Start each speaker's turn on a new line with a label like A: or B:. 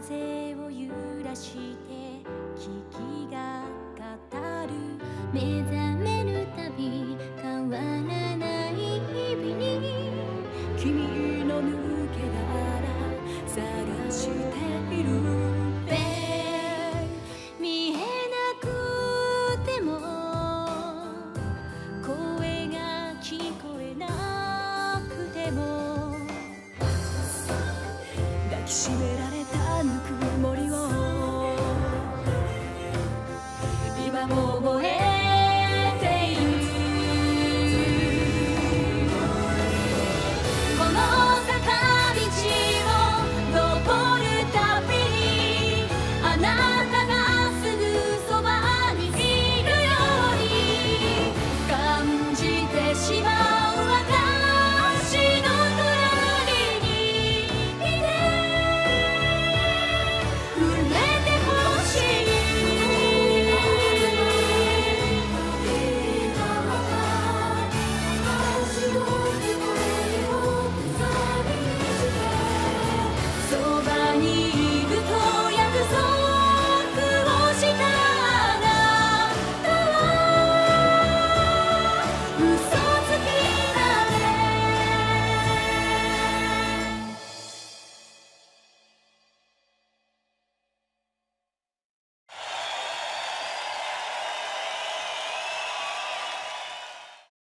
A: 風を揺らして木々が語る
B: 目覚めるたび変わらない日々に
A: 君の抜け殻探している
B: 見えなくても
A: 声が聞こえなくても抱きしめ傾く森を。今もそばに